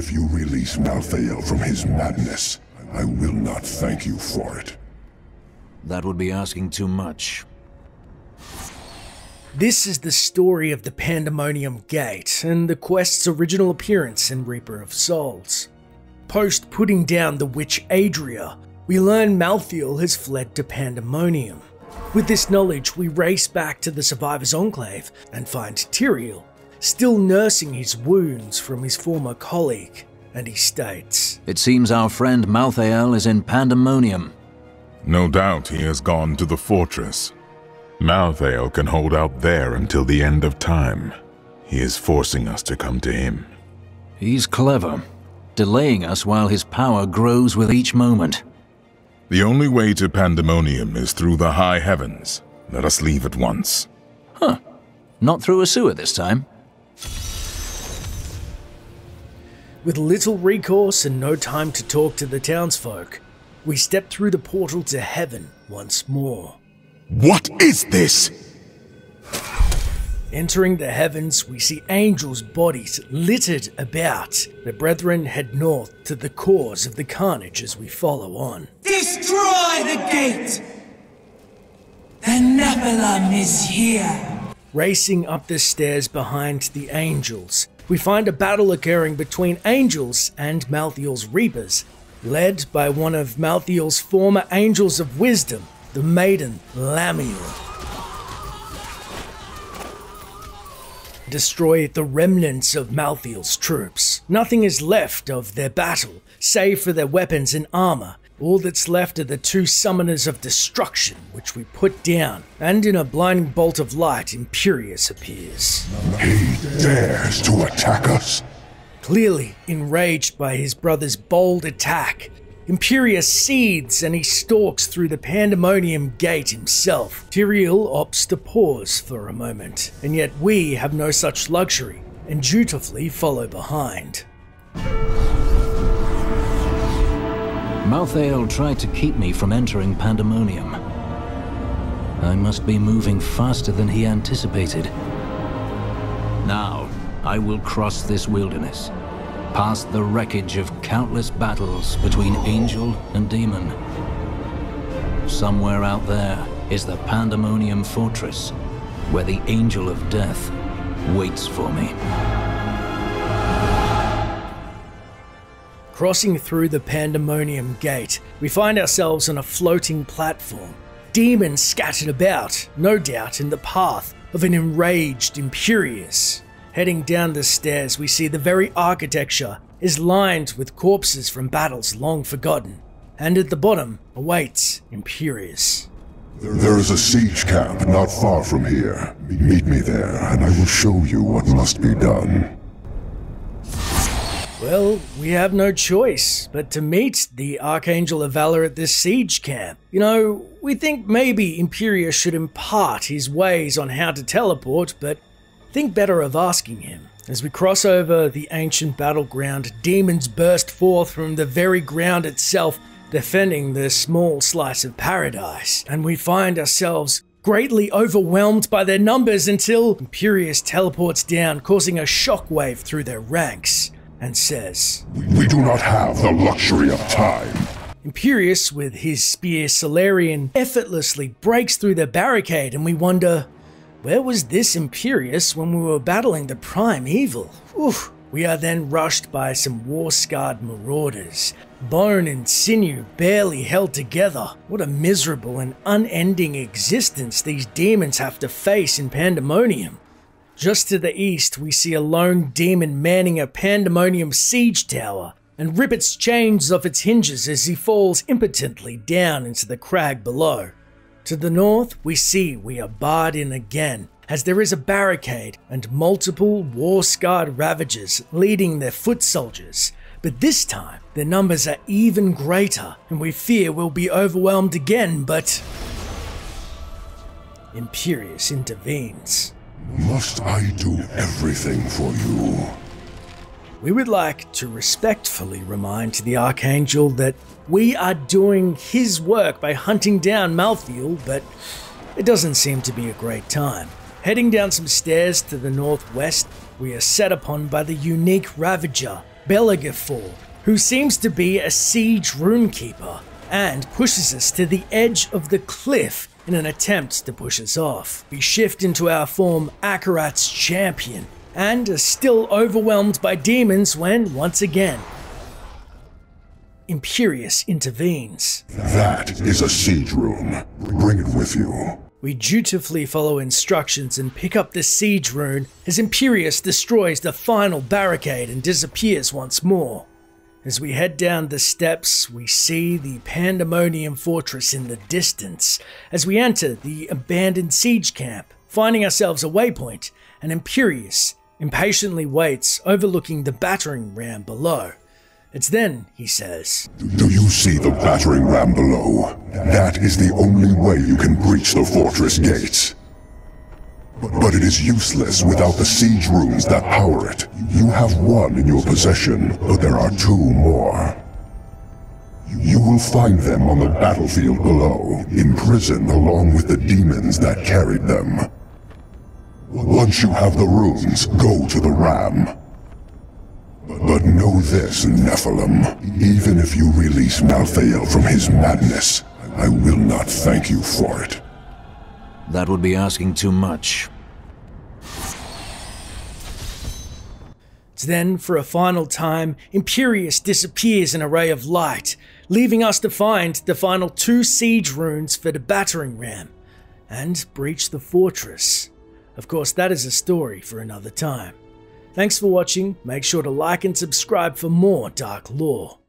if you release Malthael from his madness, I will not thank you for it. That would be asking too much. This is the story of the Pandemonium Gate and the quest's original appearance in Reaper of Souls. Post putting down the witch Adria, we learn Malthael has fled to Pandemonium. With this knowledge, we race back to the Survivors Enclave and find Tyrael, still nursing his wounds from his former colleague, and he states, It seems our friend Malthael is in Pandemonium. No doubt he has gone to the fortress. Malthael can hold out there until the end of time. He is forcing us to come to him. He's clever, delaying us while his power grows with each moment. The only way to Pandemonium is through the high heavens. Let us leave at once. Huh. Not through a sewer this time. With little recourse and no time to talk to the townsfolk, we step through the portal to heaven once more. What is this? Entering the heavens, we see angels' bodies littered about. The brethren head north to the cause of the carnage as we follow on. Destroy the gate! The Nephilim is here! Racing up the stairs behind the angels, we find a battle occurring between angels and Malthael's reapers, led by one of Malthael's former angels of wisdom, the maiden Lamiel. Destroy the remnants of Malthael's troops. Nothing is left of their battle, save for their weapons and armor. All that's left are the two summoners of destruction, which we put down, and in a blinding bolt of light, Imperius appears. He dares to attack us? Clearly enraged by his brother's bold attack, Imperius seethes and he stalks through the Pandemonium Gate himself. Tyrael opts to pause for a moment, and yet we have no such luxury and dutifully follow behind. Malthael tried to keep me from entering Pandemonium. I must be moving faster than he anticipated. Now, I will cross this wilderness, past the wreckage of countless battles between angel and demon. Somewhere out there is the Pandemonium Fortress, where the Angel of Death waits for me. Crossing through the Pandemonium Gate, we find ourselves on a floating platform. Demons scattered about, no doubt in the path of an enraged Imperius. Heading down the stairs, we see the very architecture is lined with corpses from battles long forgotten. And at the bottom awaits Imperius. There is a siege camp not far from here. Meet me there, and I will show you what must be done. Well, we have no choice but to meet the Archangel of Valor at this siege camp. You know, we think maybe Imperius should impart his ways on how to teleport, but think better of asking him. As we cross over the ancient battleground, demons burst forth from the very ground itself, defending the small slice of paradise, and we find ourselves greatly overwhelmed by their numbers until Imperius teleports down, causing a shockwave through their ranks, and says, We do not have the luxury of time. Imperius, with his spear Solarion, effortlessly breaks through the barricade, and we wonder, where was this Imperius when we were battling the Prime Evil? Oof. We are then rushed by some war scarred marauders, bone and sinew barely held together. What a miserable and unending existence these demons have to face in Pandemonium. Just to the east, we see a lone demon manning a Pandemonium siege tower and rip its chains off its hinges as he falls impotently down into the crag below. To the north, we see we are barred in again, as there is a barricade and multiple war scarred ravagers leading their foot soldiers. But this time, their numbers are even greater, and we fear we'll be overwhelmed again, but. Imperius intervenes. Must I do everything for you? We would like to respectfully remind the Archangel that we are doing his work by hunting down Malthael, but it doesn't seem to be a great time. Heading down some stairs to the northwest, we are set upon by the unique Ravager, Belegifor, who seems to be a siege runekeeper and pushes us to the edge of the cliff in an attempt to push us off. We shift into our form Akarat's champion and are still overwhelmed by demons when, once again, Imperius intervenes. That is a siege rune. Bring it with you. We dutifully follow instructions and pick up the siege rune as Imperius destroys the final barricade and disappears once more. As we head down the steps, we see the Pandemonium Fortress in the distance as we enter the abandoned siege camp, finding ourselves a waypoint, and Imperius impatiently waits overlooking the battering ram below. It's then, he says, Do you see the battering ram below? That is the only way you can breach the fortress gates. But it is useless without the siege runes that power it. You have one in your possession, but there are two more. You will find them on the battlefield below, imprisoned along with the demons that carried them. Once you have the runes, go to the ram. But know this, Nephilim. Even if you release Malthael from his madness, I will not thank you for it. That would be asking too much. Then, for a final time, Imperius disappears in a ray of light, leaving us to find the final two siege runes for the battering ram and breach the fortress. Of course, that is a story for another time. Thanks for watching, make sure to like and subscribe for more Dark Lore.